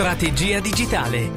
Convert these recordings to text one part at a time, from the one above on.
Strategia digitale.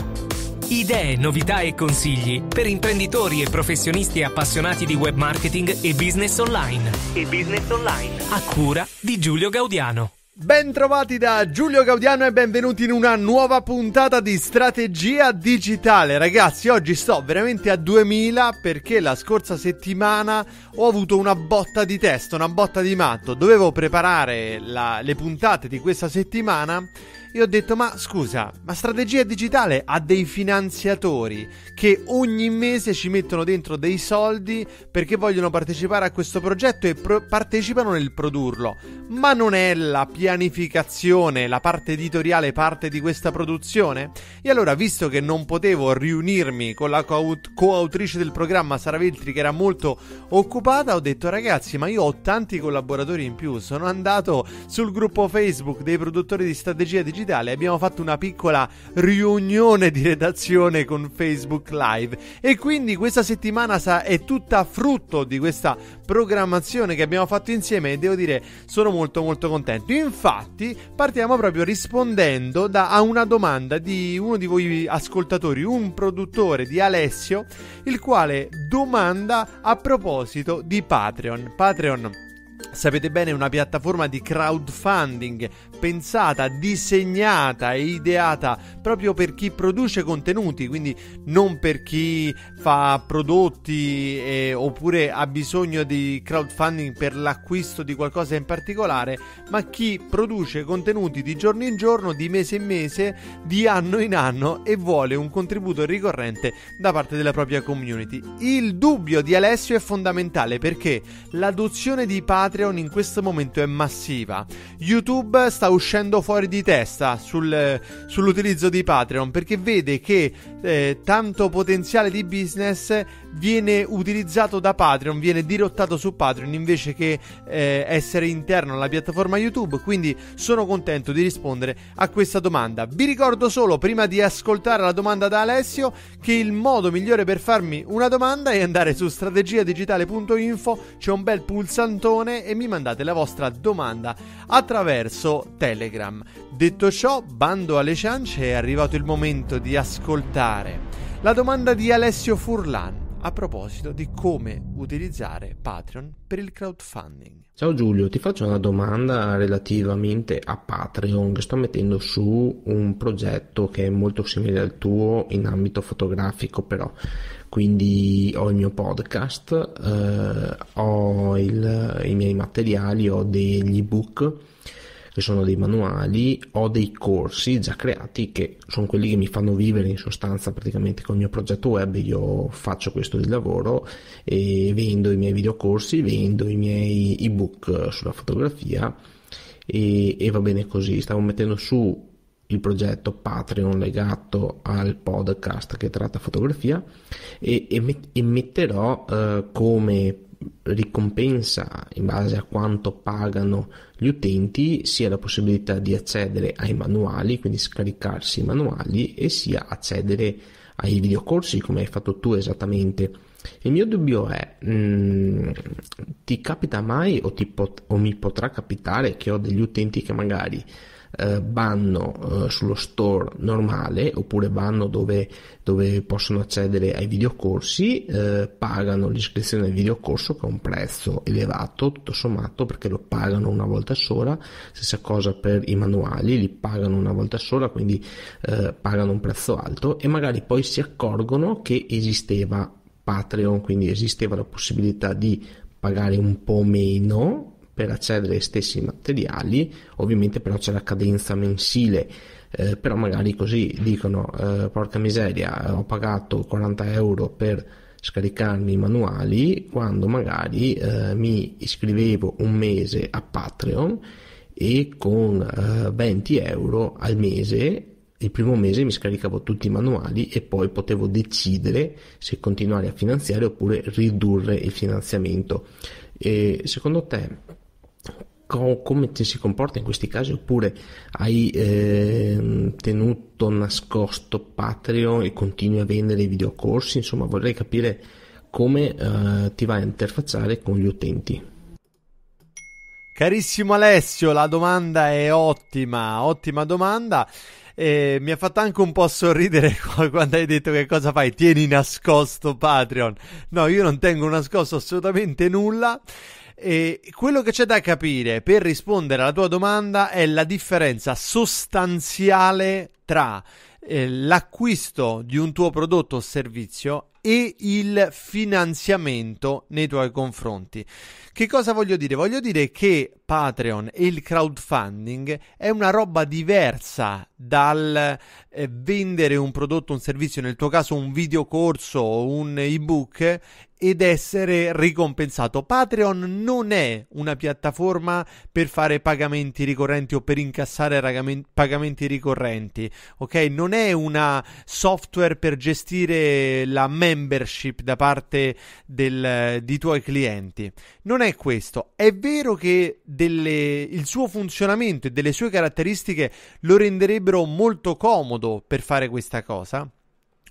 Idee, novità e consigli per imprenditori e professionisti appassionati di web marketing e business online. E business online. A cura di Giulio Gaudiano. Bentrovati da Giulio Gaudiano e benvenuti in una nuova puntata di Strategia Digitale. Ragazzi, oggi sto veramente a 2000 perché la scorsa settimana ho avuto una botta di testa, una botta di matto. Dovevo preparare la, le puntate di questa settimana e ho detto ma scusa, ma strategia digitale ha dei finanziatori che ogni mese ci mettono dentro dei soldi perché vogliono partecipare a questo progetto e pro- partecipano nel produrlo, ma non è la pianificazione, la parte editoriale parte di questa produzione? E allora, visto che non potevo riunirmi con la co- coautrice del programma Sara Veltri che era molto occupata, ho detto ragazzi, ma io ho tanti collaboratori in più, sono andato sul gruppo Facebook dei produttori di strategia digitale digitale abbiamo fatto una piccola riunione di redazione con Facebook Live e quindi questa settimana è tutta frutto di questa programmazione che abbiamo fatto insieme e devo dire sono molto molto contento. Infatti partiamo proprio rispondendo da, a una domanda di uno di voi ascoltatori, un produttore di Alessio, il quale domanda a proposito di Patreon. Patreon Sapete bene, è una piattaforma di crowdfunding pensata, disegnata e ideata proprio per chi produce contenuti, quindi non per chi fa prodotti eh, oppure ha bisogno di crowdfunding per l'acquisto di qualcosa in particolare, ma chi produce contenuti di giorno in giorno, di mese in mese, di anno in anno e vuole un contributo ricorrente da parte della propria community. Il dubbio di Alessio è fondamentale perché l'adozione di Patreon Patreon in questo momento è massiva. YouTube sta uscendo fuori di testa sul, sull'utilizzo di Patreon perché vede che eh, tanto potenziale di business viene utilizzato da Patreon, viene dirottato su Patreon invece che eh, essere interno alla piattaforma YouTube. Quindi sono contento di rispondere a questa domanda. Vi ricordo solo, prima di ascoltare la domanda da Alessio, che il modo migliore per farmi una domanda è andare su strategiadigitale.info, c'è un bel pulsantone e mi mandate la vostra domanda attraverso Telegram. Detto ciò, bando alle ciance, è arrivato il momento di ascoltare la domanda di Alessio Furlan a proposito di come utilizzare Patreon per il crowdfunding. Ciao Giulio, ti faccio una domanda relativamente a Patreon. Sto mettendo su un progetto che è molto simile al tuo in ambito fotografico, però. Quindi ho il mio podcast, eh, ho il, i miei materiali, ho degli ebook che sono dei manuali o dei corsi già creati che sono quelli che mi fanno vivere in sostanza praticamente con il mio progetto web. Io faccio questo di lavoro e vendo i miei videocorsi vendo i miei ebook sulla fotografia e, e va bene così. Stavo mettendo su il progetto Patreon legato al podcast che tratta fotografia e, e, e metterò eh, come ricompensa in base a quanto pagano gli utenti sia la possibilità di accedere ai manuali, quindi scaricarsi i manuali e sia accedere ai videocorsi come hai fatto tu esattamente. Il mio dubbio è, mh, mm, ti capita mai o, pot- o mi potrà capitare che ho degli utenti che magari eh, vanno eh, sullo store normale oppure vanno dove, dove possono accedere ai videocorsi, eh, pagano l'iscrizione al videocorso che è un prezzo elevato tutto sommato perché lo pagano una volta sola, stessa cosa per i manuali, li pagano una volta sola quindi eh, pagano un prezzo alto e magari poi si accorgono che esisteva Patreon, quindi esisteva la possibilità di pagare un po' meno per accedere ai stessi materiali, ovviamente però c'è la cadenza mensile, eh, però magari così dicono eh, porca miseria ho pagato 40 euro per scaricarmi i manuali quando magari eh, mi iscrivevo un mese a Patreon e con 20 eh, euro al mese il primo mese mi scaricavo tutti i manuali e poi potevo decidere se continuare a finanziare oppure ridurre il finanziamento. E secondo te come ci si comporta in questi casi oppure hai eh, tenuto nascosto Patreon e continui a vendere i videocorsi insomma vorrei capire come eh, ti vai a interfacciare con gli utenti Carissimo Alessio, la domanda è ottima, ottima domanda. E mi ha fatto anche un po' sorridere quando hai detto che cosa fai, tieni nascosto Patreon. No, io non tengo nascosto assolutamente nulla. E quello che c'è da capire per rispondere alla tua domanda è la differenza sostanziale tra eh, l'acquisto di un tuo prodotto o servizio e il finanziamento nei tuoi confronti. Che cosa voglio dire? Voglio dire che Patreon e il crowdfunding è una roba diversa dal eh, vendere un prodotto, un servizio, nel tuo caso un videocorso o un ebook ed essere ricompensato. Patreon non è una piattaforma per fare pagamenti ricorrenti o per incassare ragam- pagamenti ricorrenti, ok? Non è una software per gestire la membership da parte del, di tuoi clienti. Non è questo. È vero che delle, il suo funzionamento e delle sue caratteristiche lo renderebbero molto comodo per fare questa cosa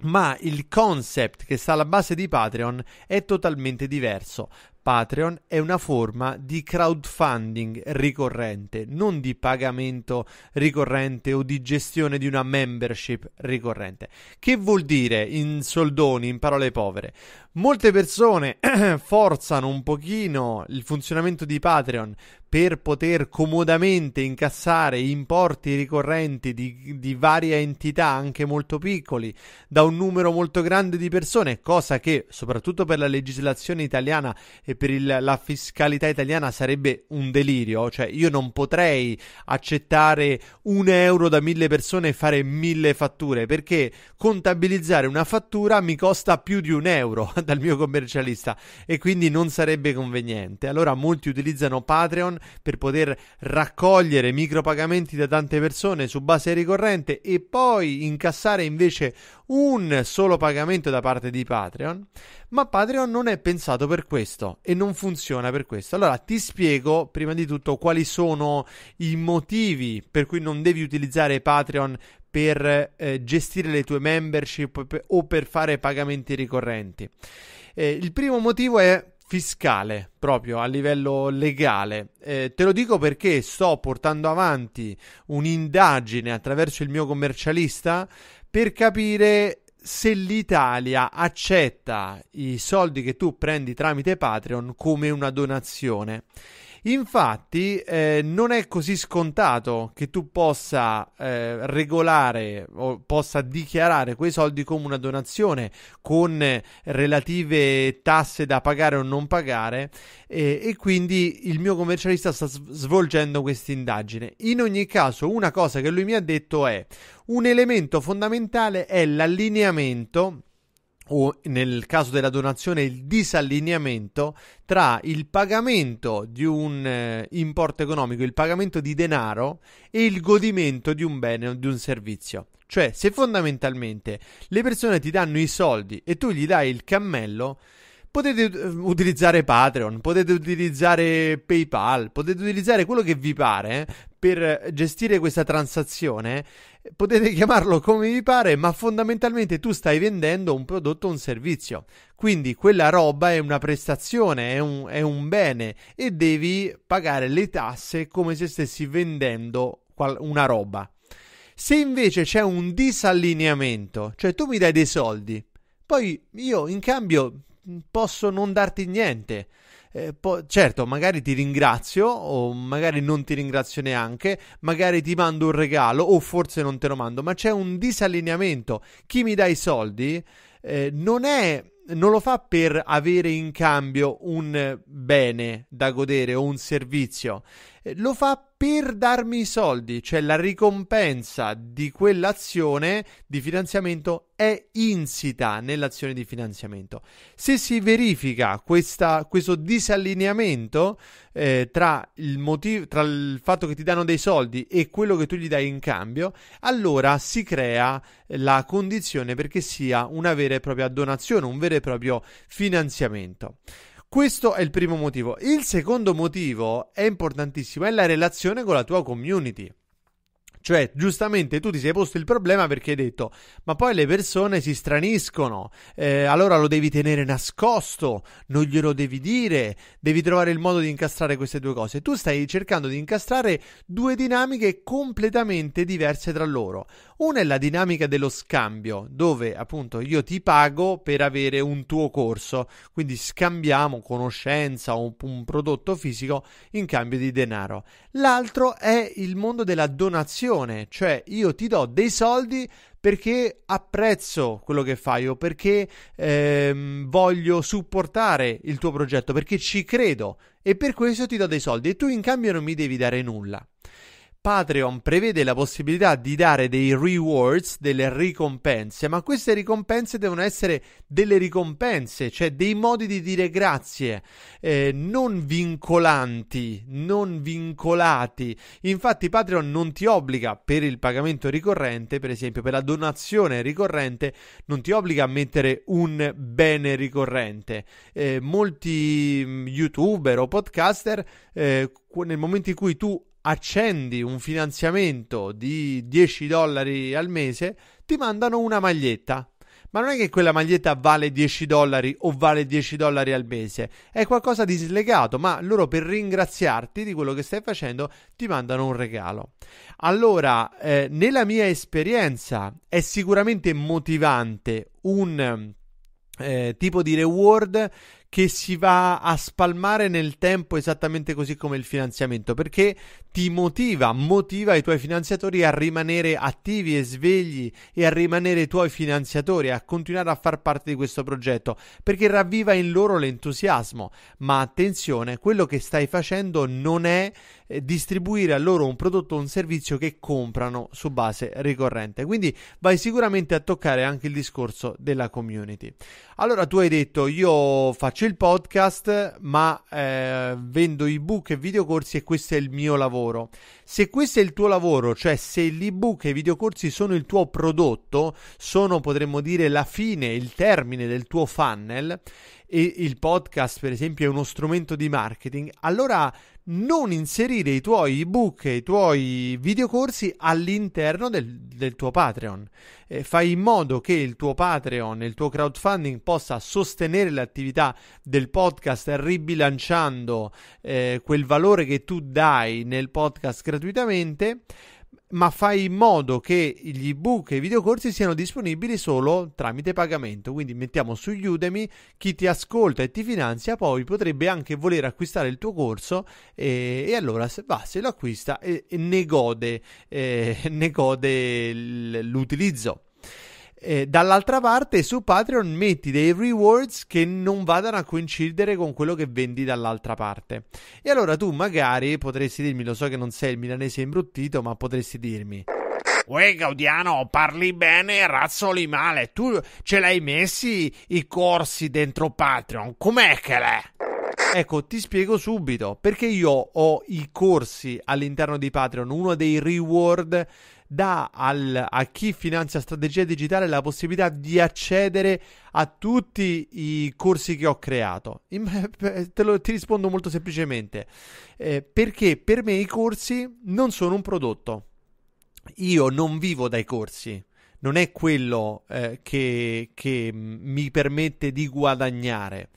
ma il concept che sta alla base di Patreon è totalmente diverso. Patreon è una forma di crowdfunding ricorrente, non di pagamento ricorrente o di gestione di una membership ricorrente. Che vuol dire in soldoni, in parole povere? Molte persone forzano un pochino il funzionamento di Patreon per poter comodamente incassare importi ricorrenti di, di, varie entità, anche molto piccoli, da un numero molto grande di persone, cosa che soprattutto per la legislazione italiana e per il, la fiscalità italiana sarebbe un delirio. Cioè, io non potrei accettare un euro da mille persone e fare mille fatture, perché contabilizzare una fattura mi costa più di un euro dal mio commercialista e quindi non sarebbe conveniente. Allora molti utilizzano Patreon per poter raccogliere micropagamenti da tante persone su base ricorrente e poi incassare invece un solo pagamento da parte di Patreon. Ma Patreon non è pensato per questo e non funziona per questo. Allora ti spiego prima di tutto quali sono i motivi per cui non devi utilizzare Patreon per eh, gestire le tue membership o per fare pagamenti ricorrenti. Eh, il primo motivo è fiscale, proprio a livello legale. Eh, te lo dico perché sto portando avanti un'indagine attraverso il mio commercialista per capire se l'Italia accetta i soldi che tu prendi tramite Patreon come una donazione. Infatti, eh, non è così scontato che tu possa eh, regolare o possa dichiarare quei soldi come una donazione con relative tasse da pagare o non pagare. Eh, e quindi il mio commercialista sta svolgendo questa indagine. In ogni caso, una cosa che lui mi ha detto è un elemento fondamentale è l'allineamento o nel caso della donazione il disallineamento tra il pagamento di un eh, importo economico, il pagamento di denaro e il godimento di un bene o di un servizio. Cioè, se fondamentalmente le persone ti danno i soldi e tu gli dai il cammello, potete eh, utilizzare Patreon, potete utilizzare PayPal, potete utilizzare quello che vi pare per gestire questa transazione potete chiamarlo come vi pare, ma fondamentalmente tu stai vendendo un prodotto o un servizio. Quindi quella roba è una prestazione, è un, è un bene e devi pagare le tasse come se stessi vendendo qual- una roba. Se invece c'è un disallineamento, cioè tu mi dai dei soldi, poi io in cambio posso non darti niente eh, po- certo, magari ti ringrazio o magari non ti ringrazio neanche, magari ti mando un regalo o forse non te lo mando, ma c'è un disallineamento. Chi mi dà i soldi eh, non è non lo fa per avere in cambio un bene da godere o un servizio, lo fa per darmi i soldi, cioè la ricompensa di quell'azione di finanziamento è insita nell'azione di finanziamento. Se si verifica questa, questo disallineamento eh, tra, il motivo, tra il fatto che ti danno dei soldi e quello che tu gli dai in cambio, allora si crea la condizione perché sia una vera e propria donazione, un vero e proprio finanziamento. Questo è il primo motivo. Il secondo motivo è importantissimo, è la relazione con la tua community. Cioè, giustamente tu ti sei posto il problema perché hai detto, ma poi le persone si straniscono, eh, allora lo devi tenere nascosto, non glielo devi dire, devi trovare il modo di incastrare queste due cose. Tu stai cercando di incastrare due dinamiche completamente diverse tra loro. Una è la dinamica dello scambio, dove appunto io ti pago per avere un tuo corso, quindi scambiamo conoscenza o un prodotto fisico in cambio di denaro. L'altro è il mondo della donazione, cioè io ti do dei soldi perché apprezzo quello che fai o perché ehm, voglio supportare il tuo progetto, perché ci credo e per questo ti do dei soldi e tu in cambio non mi devi dare nulla. Patreon prevede la possibilità di dare dei rewards, delle ricompense, ma queste ricompense devono essere delle ricompense, cioè dei modi di dire grazie, eh, non vincolanti, non vincolati. Infatti Patreon non ti obbliga per il pagamento ricorrente, per esempio per la donazione ricorrente, non ti obbliga a mettere un bene ricorrente. Eh, molti mm, youtuber o podcaster eh, nel momento in cui tu accendi un finanziamento di 10 dollari al mese, ti mandano una maglietta. Ma non è che quella maglietta vale 10 dollari o vale 10 dollari al mese, è qualcosa di slegato, ma loro per ringraziarti di quello che stai facendo ti mandano un regalo. Allora, eh, nella mia esperienza è sicuramente motivante un eh, tipo di reward che si va a spalmare nel tempo esattamente così come il finanziamento, perché ti motiva, motiva i tuoi finanziatori a rimanere attivi e svegli e a rimanere tuoi finanziatori, a continuare a far parte di questo progetto, perché ravviva in loro l'entusiasmo. Ma attenzione, quello che stai facendo non è eh, distribuire a loro un prodotto o un servizio che comprano su base ricorrente. Quindi vai sicuramente a toccare anche il discorso della community. Allora tu hai detto io faccio il podcast ma eh, vendo ebook e videocorsi e questo è il mio lavoro. Se questo è il tuo lavoro, cioè se l'ebook e i videocorsi sono il tuo prodotto, sono potremmo dire la fine, il termine del tuo funnel e il podcast per esempio è uno strumento di marketing, allora non inserire i tuoi ebook e i tuoi videocorsi all'interno del, del tuo Patreon. Eh, fai in modo che il tuo Patreon il tuo crowdfunding possa sostenere l'attività del podcast ribilanciando eh, quel valore che tu dai nel podcast gratuitamente ma fai in modo che gli ebook e i videocorsi siano disponibili solo tramite pagamento. Quindi mettiamo su Udemy chi ti ascolta e ti finanzia, poi potrebbe anche voler acquistare il tuo corso e, e allora se, va, se lo acquista e, e ne gode, eh, ne gode l'utilizzo. Eh, dall'altra parte su Patreon metti dei rewards che non vadano a coincidere con quello che vendi dall'altra parte. E allora tu magari potresti dirmi, lo so che non sei il milanese imbruttito, ma potresti dirmi... Uè Gaudiano, parli bene razzoli male. Tu ce l'hai messi i corsi dentro Patreon. Com'è che l'è? Ecco, ti spiego subito. Perché io ho i corsi all'interno di Patreon. Uno dei reward dà al, a chi finanzia strategia digitale la possibilità di accedere a tutti i corsi che ho creato. In, te lo, ti rispondo molto semplicemente. Eh, perché per me i corsi non sono un prodotto. Io non vivo dai corsi. Non è quello eh, che, che mi permette di guadagnare.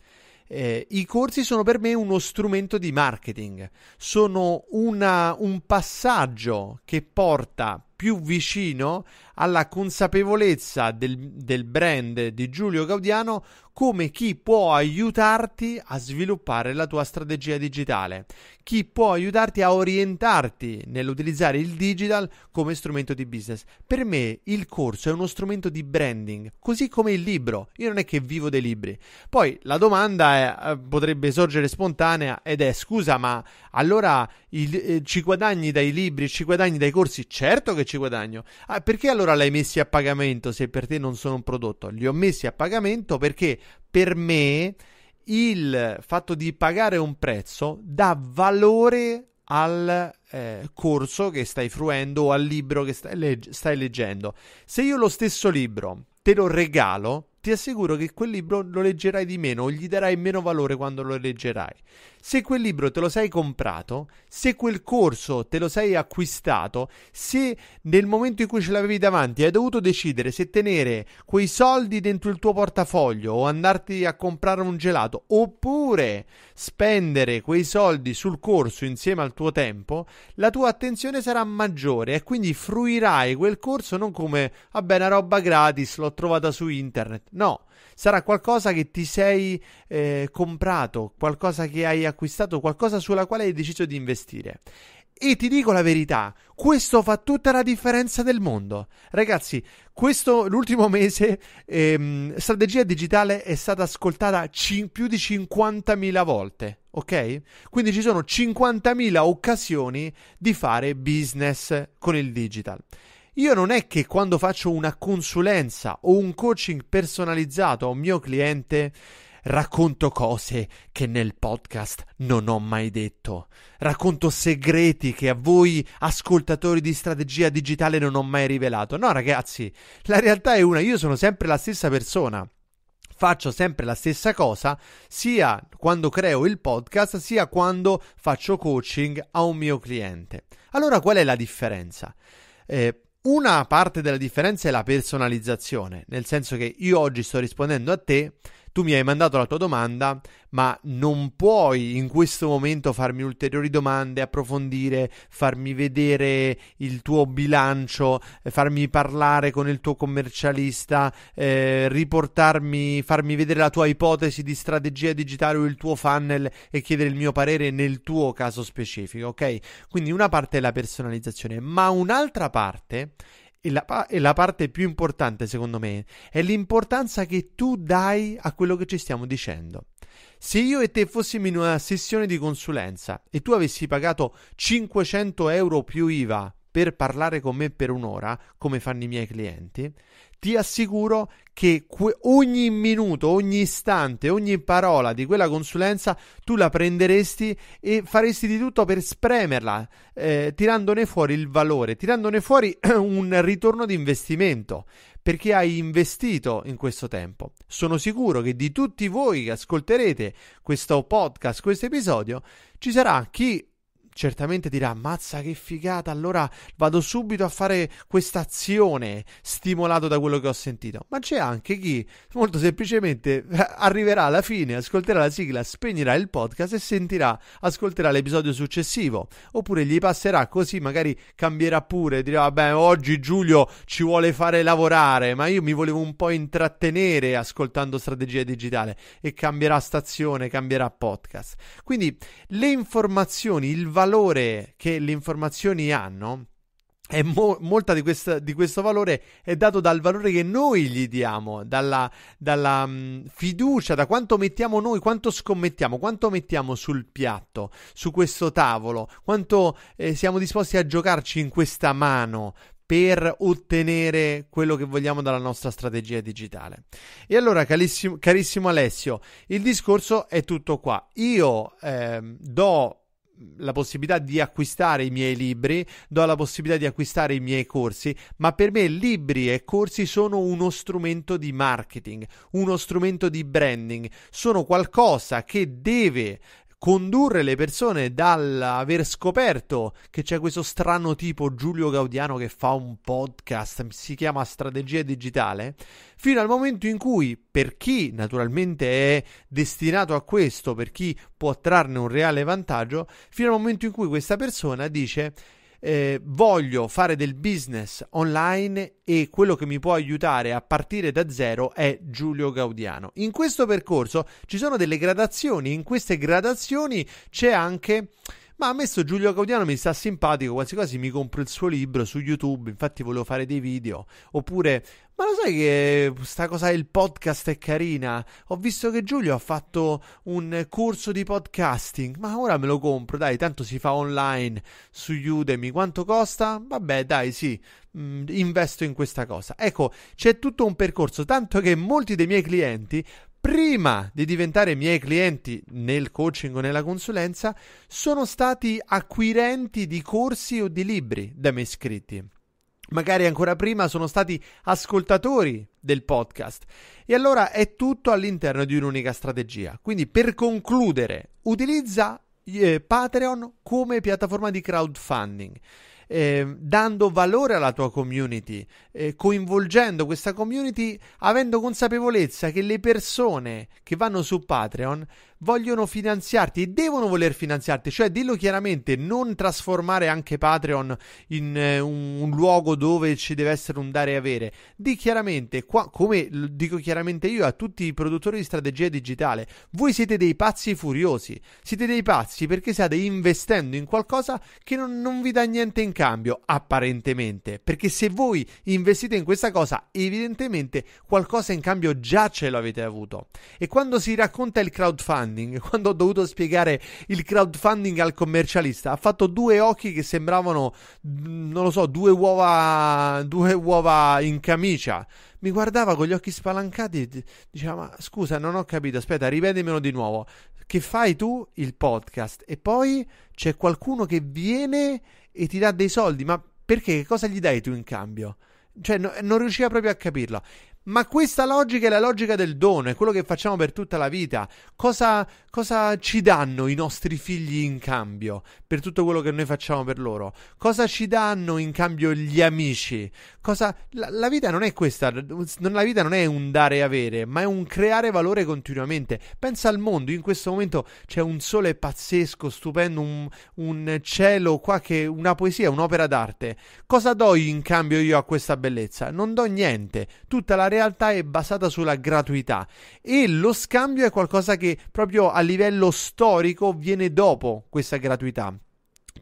Eh, I corsi sono per me uno strumento di marketing, sono una, un passaggio che porta più vicino alla consapevolezza del, del, brand di Giulio Gaudiano come chi può aiutarti a sviluppare la tua strategia digitale, chi può aiutarti a orientarti nell'utilizzare il digital come strumento di business. Per me il corso è uno strumento di branding, così come il libro. Io non è che vivo dei libri. Poi la domanda è, eh, potrebbe sorgere spontanea ed è scusa, ma allora il, eh, ci guadagni dai libri, ci guadagni dai corsi? Certo che ci guadagno. Ah, perché allora l'hai messi a pagamento se per te non sono un prodotto? Li ho messi a pagamento perché per me il fatto di pagare un prezzo dà valore al eh, corso che stai fruendo o al libro che stai, legge- stai leggendo. Se io lo stesso libro te lo regalo, ti assicuro che quel libro lo leggerai di meno o gli darai meno valore quando lo leggerai. Se quel libro te lo sei comprato, se quel corso te lo sei acquistato, se nel momento in cui ce l'avevi davanti hai dovuto decidere se tenere quei soldi dentro il tuo portafoglio o andarti a comprare un gelato oppure spendere quei soldi sul corso insieme al tuo tempo, la tua attenzione sarà maggiore e quindi fruirai quel corso non come vabbè una roba gratis, l'ho trovata su internet. No, sarà qualcosa che ti sei eh, comprato, qualcosa che hai acquistato, qualcosa sulla quale hai deciso di investire. E ti dico la verità, questo fa tutta la differenza del mondo. Ragazzi, questo l'ultimo mese ehm, strategia digitale è stata ascoltata c- più di 50.000 volte, ok? Quindi ci sono 50.000 occasioni di fare business con il digital. Io non è che quando faccio una consulenza o un coaching personalizzato a un mio cliente racconto cose che nel podcast non ho mai detto. Racconto segreti che a voi ascoltatori di strategia digitale non ho mai rivelato. No, ragazzi, la realtà è una, io sono sempre la stessa persona faccio sempre la stessa cosa sia quando creo il podcast sia quando faccio coaching a un mio cliente. Allora qual è la differenza? Eh, una parte della differenza è la personalizzazione, nel senso che io oggi sto rispondendo a te, tu mi hai mandato la tua domanda, ma non puoi in questo momento farmi ulteriori domande, approfondire, farmi vedere il tuo bilancio, eh, farmi parlare con il tuo commercialista, eh, riportarmi, farmi vedere la tua ipotesi di strategia digitale o il tuo funnel e chiedere il mio parere nel tuo caso specifico, ok? Quindi una parte è la personalizzazione, ma un'altra parte e la, e la, parte più importante, secondo me, è l'importanza che tu dai a quello che ci stiamo dicendo. Se io e te fossimo in una sessione di consulenza e tu avessi pagato 500 euro più IVA per parlare con me per un'ora, come fanno i miei clienti, ti assicuro che que- ogni minuto, ogni istante, ogni parola di quella consulenza tu la prenderesti e faresti di tutto per spremerla, eh, tirandone fuori il valore, tirandone fuori un ritorno di investimento perché hai investito in questo tempo. Sono sicuro che di tutti voi che ascolterete questo podcast, questo episodio, ci sarà chi certamente dirà ammazza che figata allora vado subito a fare questa azione stimolato da quello che ho sentito. Ma c'è anche chi molto semplicemente arriverà alla fine ascolterà la sigla spegnerà il podcast e sentirà ascolterà l'episodio successivo. Oppure gli passerà così magari cambierà pure dirà vabbè oggi Giulio ci vuole fare lavorare. Ma io mi volevo un po' intrattenere ascoltando strategia digitale e cambierà stazione cambierà podcast. Quindi le informazioni il valore valore che le informazioni hanno e mo- molta di, questa, di, questo valore è dato dal valore che noi gli diamo, dalla, dalla um, fiducia, da quanto mettiamo noi, quanto scommettiamo, quanto mettiamo sul piatto, su questo tavolo, quanto eh, siamo disposti a giocarci in questa mano per ottenere quello che vogliamo dalla nostra strategia digitale. E allora, carissimo, carissimo Alessio, il discorso è tutto qua. Io eh, do la possibilità di acquistare i miei libri, do la possibilità di acquistare i miei corsi, ma per me libri e corsi sono uno strumento di marketing, uno strumento di branding, sono qualcosa che deve condurre le persone dall'aver scoperto che c'è questo strano tipo Giulio Gaudiano che fa un podcast, si chiama Strategia Digitale, fino al momento in cui, per chi naturalmente è destinato a questo, per chi può trarne un reale vantaggio, fino al momento in cui questa persona dice eh, voglio fare del business online e quello che mi può aiutare a partire da zero è Giulio Gaudiano. In questo percorso ci sono delle gradazioni, in queste gradazioni c'è anche ma a me sto Giulio Gaudiano mi sta simpatico, quasi quasi mi compro il suo libro su YouTube, infatti volevo fare dei video. Oppure, ma lo sai che sta cosa del podcast è carina? Ho visto che Giulio ha fatto un corso di podcasting, ma ora me lo compro, dai, tanto si fa online su Udemy. Quanto costa? Vabbè, dai, sì, mm, investo in questa cosa. Ecco, c'è tutto un percorso, tanto che molti dei miei clienti prima di diventare miei clienti nel coaching o nella consulenza, sono stati acquirenti di corsi o di libri da me scritti. magari ancora prima sono stati ascoltatori del podcast. E allora è tutto all'interno di un'unica strategia. Quindi per concludere, utilizza eh, Patreon come piattaforma di crowdfunding eh, dando valore alla tua community, eh, coinvolgendo questa community, avendo consapevolezza che le persone che vanno su Patreon vogliono finanziarti e devono voler finanziarti, cioè dillo chiaramente, non trasformare anche Patreon in eh, un, un, luogo dove ci deve essere un dare e avere. Di chiaramente, qua, come dico chiaramente io a tutti i produttori di strategia digitale, voi siete dei pazzi furiosi, siete dei pazzi perché state investendo in qualcosa che non, non vi dà niente in cambio, apparentemente, perché se voi investite in questa cosa, evidentemente qualcosa in cambio già ce l'avete avuto. E quando si racconta il crowdfunding, crowdfunding, quando ho dovuto spiegare il crowdfunding al commercialista, ha fatto due occhi che sembravano, mm, non lo so, due uova, due uova in camicia. Mi guardava con gli occhi spalancati e diceva: Ma scusa, non ho capito, aspetta, rivedemelo di nuovo. Che fai tu il podcast e poi c'è qualcuno che viene e ti dà dei soldi, ma perché? Che cosa gli dai tu in cambio? Cioè, no, non riusciva proprio a capirlo. Ma questa logica è la logica del dono, è quello che facciamo per tutta la vita. Cosa, cosa, ci danno i nostri figli in cambio per tutto quello che noi facciamo per loro? Cosa ci danno in cambio gli amici? Cosa, la, la, vita non è questa, la vita non è un dare e avere, ma è un creare valore continuamente. Pensa al mondo, in questo momento c'è un sole pazzesco, stupendo, un, un cielo qua che una poesia, un'opera d'arte. Cosa do in cambio io a questa bellezza? Non do niente. Tutta la realtà è basata sulla gratuità e lo scambio è qualcosa che proprio a livello storico viene dopo questa gratuità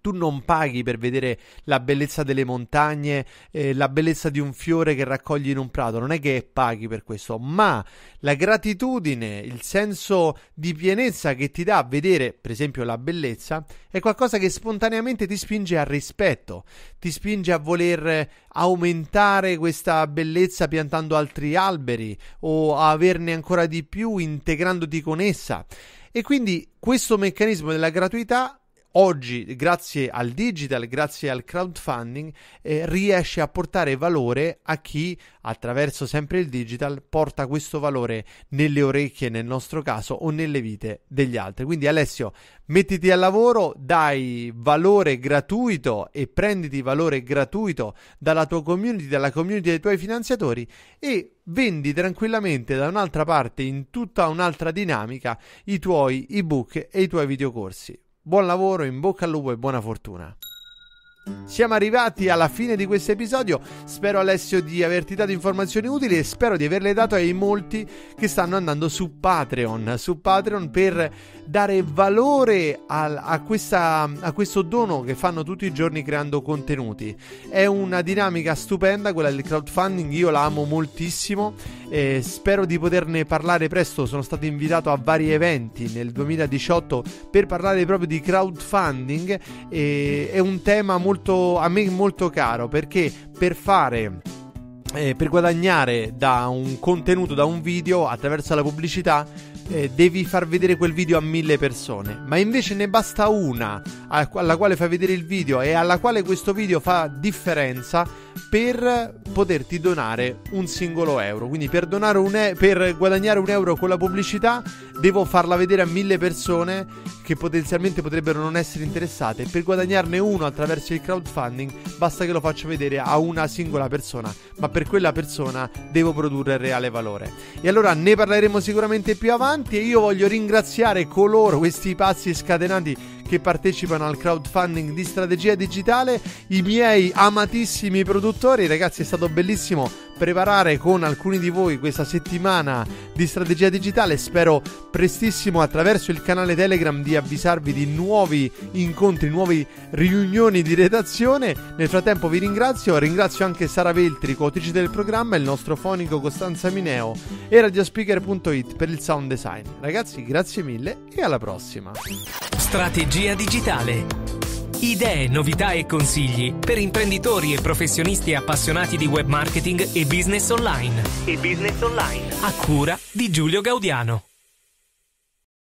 tu non paghi per vedere la bellezza delle montagne, eh, la bellezza di un fiore che raccogli in un prato, non è che paghi per questo, ma la gratitudine, il senso di pienezza che ti dà a vedere, per esempio, la bellezza, è qualcosa che spontaneamente ti spinge al rispetto, ti spinge a voler aumentare questa bellezza piantando altri alberi o a averne ancora di più integrandoti con essa. E quindi questo meccanismo della gratuità oggi, grazie al digital, grazie al crowdfunding, eh, riesce a portare valore a chi, attraverso sempre il digital, porta questo valore nelle orecchie, nel nostro caso, o nelle vite degli altri. Quindi, Alessio, mettiti al lavoro, dai valore gratuito e prenditi valore gratuito dalla tua community, dalla community dei tuoi finanziatori e vendi tranquillamente da un'altra parte, in tutta un'altra dinamica, i tuoi ebook e i tuoi videocorsi. Buon lavoro, in bocca al lupo e buona fortuna. Siamo arrivati alla fine di questo episodio. Spero Alessio di averti dato informazioni utili e spero di averle dato ai molti che stanno andando su Patreon. Su Patreon per dare valore a, a, questa, a questo dono che fanno tutti i giorni creando contenuti. È una dinamica stupenda quella del crowdfunding. Io la amo moltissimo. E spero di poterne parlare presto. Sono stato invitato a vari eventi nel 2018 per parlare proprio di crowdfunding. E, è un tema molto, a me molto caro perché per fare eh, per guadagnare da un contenuto, da un video attraverso la pubblicità eh, devi far vedere quel video a mille persone, ma invece ne basta una alla quale fai vedere il video e alla quale questo video fa differenza per poterti donare un singolo euro. Quindi per, e- per guadagnare un euro con la pubblicità devo farla vedere a mille persone che potenzialmente potrebbero non essere interessate. Per guadagnarne uno attraverso il crowdfunding basta che lo faccia vedere a una singola persona, ma per quella persona devo produrre reale valore. E allora ne parleremo sicuramente più avanti e io voglio ringraziare coloro, questi pazzi scatenati che partecipano al crowdfunding di strategia digitale, i miei amatissimi produttori. Ragazzi, è stato bellissimo preparare con alcuni di voi questa settimana di strategia digitale. Spero prestissimo attraverso il canale Telegram di avvisarvi di nuovi incontri, nuove riunioni di redazione. Nel frattempo vi ringrazio, ringrazio anche Sara Veltri, coautrice del programma, il nostro fonico Costanza Mineo e radiospeaker.it per il sound design. Ragazzi, grazie mille e alla prossima. Strategia digitale Idee, novità e consigli per imprenditori e professionisti appassionati di web marketing e business online. E business online. A cura di Giulio Gaudiano.